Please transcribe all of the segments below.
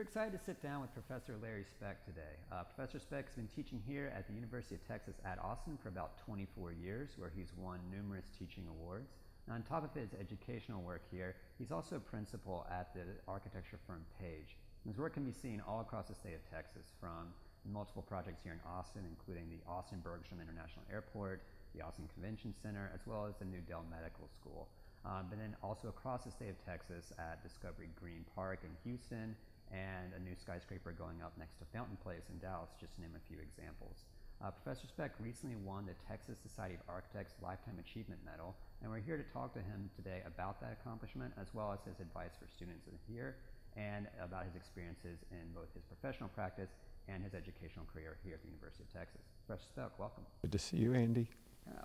We're excited to sit down with Professor Larry Speck today. Uh, Professor Speck has been teaching here at the University of Texas at Austin for about 24 years, where he's won numerous teaching awards. And on top of his educational work here, he's also a principal at the architecture firm Page. His work can be seen all across the state of Texas, from multiple projects here in Austin, including the Austin Bergstrom International Airport, the Austin Convention Center, as well as the new Dell Medical School. Um, but then also across the state of Texas at Discovery Green Park in Houston, and a new skyscraper going up next to Fountain Place in Dallas, just to name a few examples. Uh, Professor Speck recently won the Texas Society of Architects Lifetime Achievement Medal, and we're here to talk to him today about that accomplishment, as well as his advice for students here, and about his experiences in both his professional practice and his educational career here at the University of Texas. Professor Speck, welcome. Good to see you, Andy.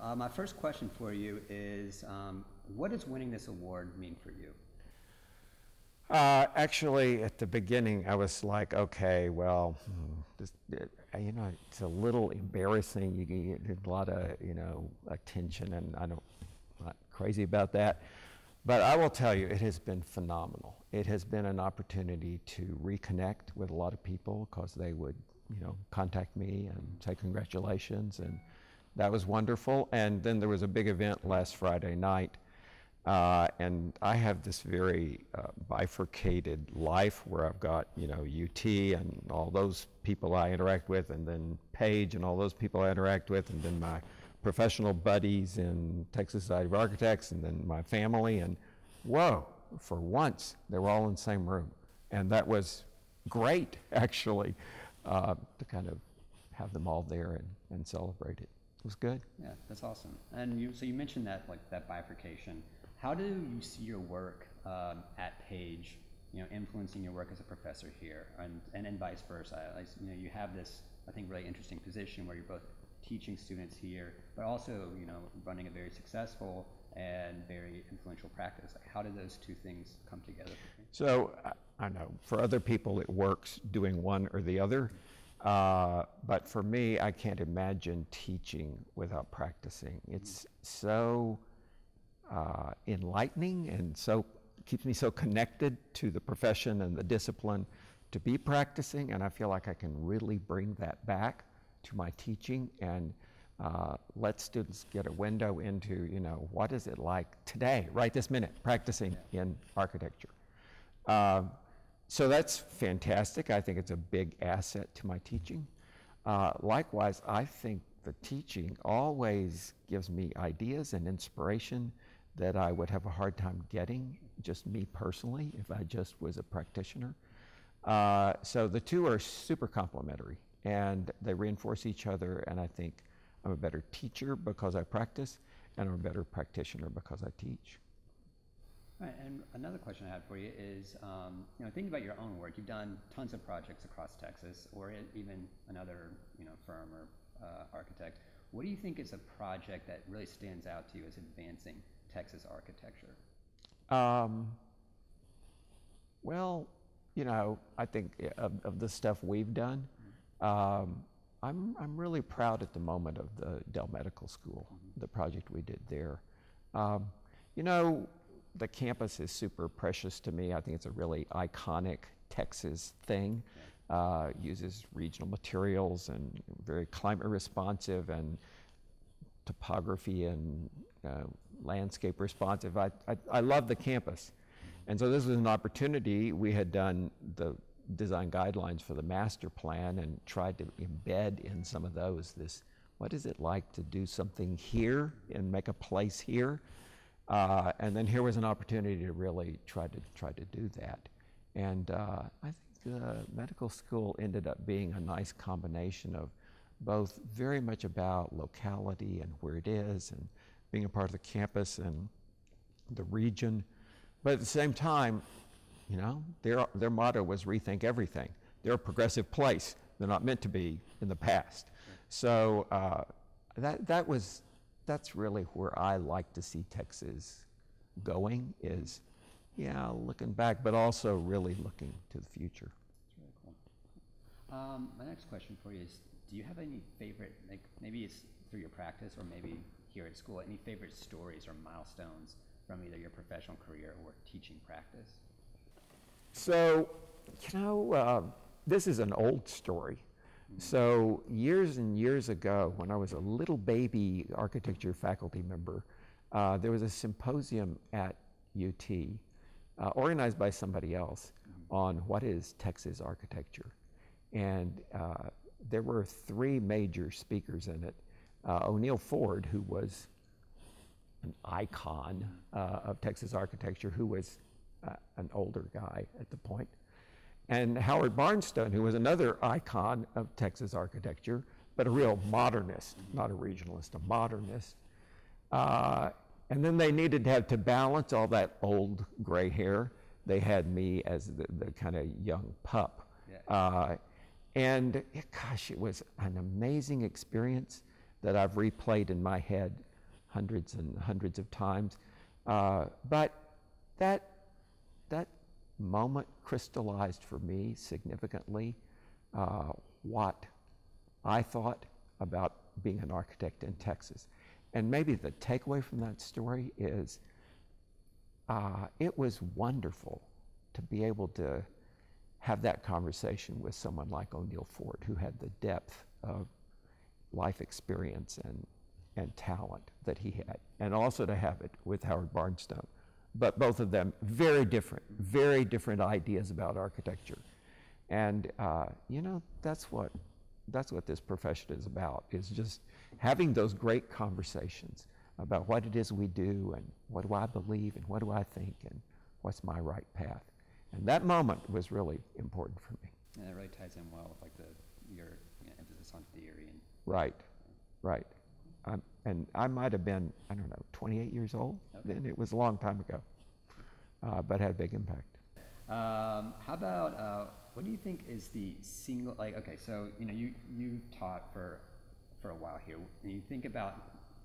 Uh, my first question for you is, um, what does winning this award mean for you? Uh, actually, at the beginning, I was like, okay, well, hmm, uh, you know, it's a little embarrassing. You get a lot of, you know, attention, and I don't, I'm not crazy about that. But I will tell you, it has been phenomenal. It has been an opportunity to reconnect with a lot of people because they would, you know, contact me and say congratulations, and that was wonderful. And then there was a big event last Friday night uh, and I have this very uh, bifurcated life where I've got, you know, UT and all those people I interact with, and then Page and all those people I interact with, and then my professional buddies in Texas Society of Architects, and then my family. And whoa, for once, they were all in the same room. And that was great, actually, uh, to kind of have them all there and, and celebrate it. It was good. Yeah, that's awesome. And you, so you mentioned that, like, that bifurcation. How do you see your work um, at Page, you know, influencing your work as a professor here, and, and, and vice versa? Like, you know, you have this, I think, really interesting position where you're both teaching students here, but also, you know, running a very successful and very influential practice. Like, how do those two things come together? So I know for other people it works doing one or the other. Uh, but for me, I can't imagine teaching without practicing. It's so uh, enlightening and so keeps me so connected to the profession and the discipline to be practicing. And I feel like I can really bring that back to my teaching and uh, let students get a window into, you know, what is it like today, right this minute, practicing in architecture. Uh, so that's fantastic. I think it's a big asset to my teaching. Uh, likewise, I think the teaching always gives me ideas and inspiration that I would have a hard time getting, just me personally, if I just was a practitioner. Uh, so the two are super complementary and they reinforce each other. And I think I'm a better teacher because I practice, and I'm a better practitioner because I teach. Right, and another question I had for you is, um, you know, thinking about your own work, you've done tons of projects across Texas, or even another, you know, firm or uh, architect. What do you think is a project that really stands out to you as advancing Texas architecture? Um, well, you know, I think of, of the stuff we've done, um, I'm, I'm really proud at the moment of the Dell Medical School, mm-hmm. the project we did there. Um, you know, the campus is super precious to me. I think it's a really iconic Texas thing. Uh, uses regional materials and very climate responsive and topography and uh, landscape responsive. I, I, I love the campus. And so this was an opportunity. We had done the design guidelines for the master plan and tried to embed in some of those this what is it like to do something here and make a place here? Uh, and then here was an opportunity to really try to try to do that. And uh, I think the medical school ended up being a nice combination of both very much about locality and where it is and being a part of the campus and the region. But at the same time, you know, their, their motto was rethink everything. They're a progressive place. They're not meant to be in the past. So uh, that, that was, that's really where I like to see Texas going is, yeah, looking back, but also really looking to the future. That's really cool. Um, my next question for you is, do you have any favorite, like maybe it's through your practice or maybe here at school, any favorite stories or milestones from either your professional career or teaching practice? So you know, uh, this is an old story. So, years and years ago, when I was a little baby architecture faculty member, uh, there was a symposium at UT uh, organized by somebody else on what is Texas architecture. And uh, there were three major speakers in it. Uh, O'Neil Ford, who was an icon uh, of Texas architecture, who was uh, an older guy at the point, and Howard Barnstone, who was another icon of Texas architecture, but a real modernist, not a regionalist, a modernist. Uh, and then they needed to have to balance all that old gray hair. They had me as the, the kind of young pup. Yeah. Uh, and gosh, it was an amazing experience that I've replayed in my head hundreds and hundreds of times. Uh, but that, that moment crystallized for me significantly uh, what I thought about being an architect in Texas. And maybe the takeaway from that story is uh, it was wonderful to be able to have that conversation with someone like O'Neil Ford, who had the depth of life experience and, and talent that he had, and also to have it with Howard Barnstone. But both of them very different, very different ideas about architecture. And uh, you know, that's what that's what this profession is about, is just having those great conversations about what it is we do and what do I believe and what do I think and what's my right path. And that moment was really important for me. And it really ties in well with like the your you emphasis on theory and Right, right. Um, and I might have been, I don't know, 28 years old Okay. then. It was a long time ago, uh, but had a big impact. Um, how about uh, what do you think is the single like? Okay, so you know you you taught for for a while here. And you think about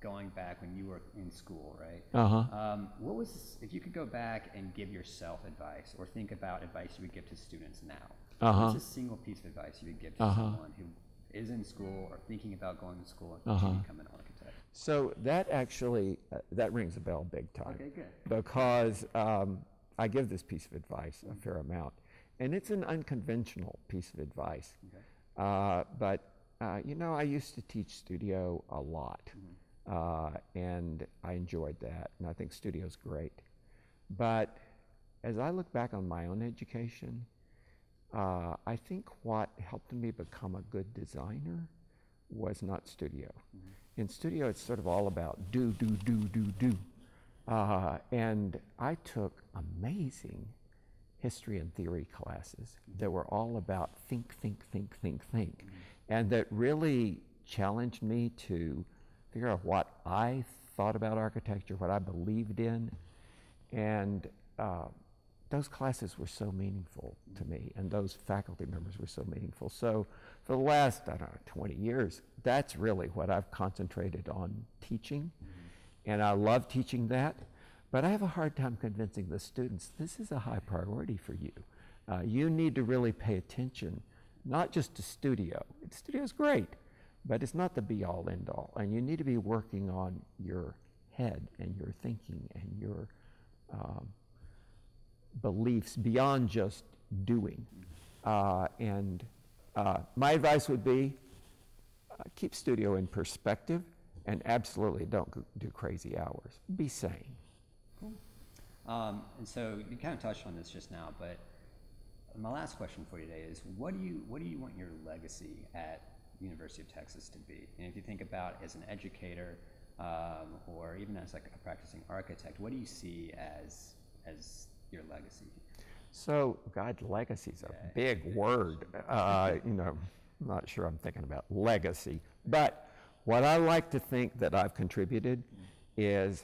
going back when you were in school, right? Uh huh. Um, what was if you could go back and give yourself advice, or think about advice you would give to students now? Uh-huh. What's a single piece of advice you would give to Uh-huh. someone who is in school or thinking about going to school and Uh-huh. to become an architect? So that actually, uh, that rings a bell big time. Okay, good. Because um, I give this piece of advice a fair amount. And it's an unconventional piece of advice. Okay. Uh, but, uh, you know, I used to teach studio a lot. Uh, and I enjoyed that. And I think studio's great. But as I look back on my own education, uh, I think what helped me become a good designer was not studio. In studio, it's sort of all about do, do, do, do, do. Uh, and I took amazing history and theory classes that were all about think, think, think, think, think, and that really challenged me to figure out what I thought about architecture, what I believed in, and uh, those classes were so meaningful to me, and those faculty members were so meaningful. So, for the last, I don't know, 20 years, that's really what I've concentrated on teaching. And I love teaching that, but I have a hard time convincing the students this is a high priority for you. Uh, you need to really pay attention, not just to studio. Studio's great, but it's not the be all end all. And you need to be working on your head and your thinking and your um, beliefs beyond just doing. Uh, and uh, my advice would be uh, keep studio in perspective and absolutely don't do crazy hours. Be sane. Um, and so you kind of touched on this just now, but my last question for you today is: What do you what do you want your legacy at University of Texas to be? And if you think about as an educator, um, or even as like a practicing architect, what do you see as as your legacy? So, God, legacy is a Yeah. big word. Uh, you know, I'm not sure I'm thinking about legacy. But what I like to think that I've contributed is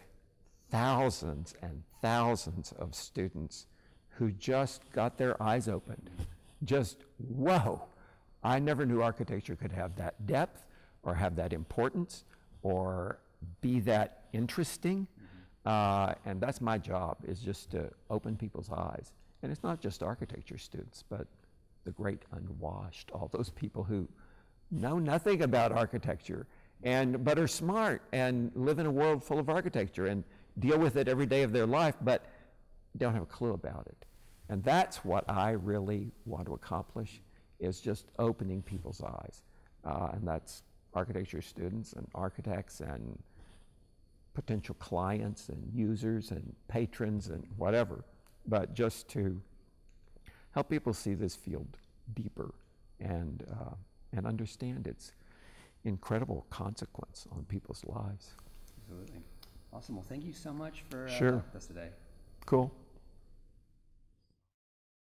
thousands and thousands of students who just got their eyes opened. Just, whoa, I never knew architecture could have that depth or have that importance or be that interesting. Uh, and that's my job, is just to open people's eyes. And it's not just architecture students, but the great unwashed, all those people who know nothing about architecture and but are smart and live in a world full of architecture and deal with it every day of their life, but don't have a clue about it. And that's what I really want to accomplish, is just opening people's eyes. Uh, and that's architecture students and architects and potential clients and users and patrons and whatever. But just to help people see this field deeper and, uh, and understand its incredible consequence on people's lives. Absolutely. Awesome. Well, thank you so much for uh, Sure. us today. Cool.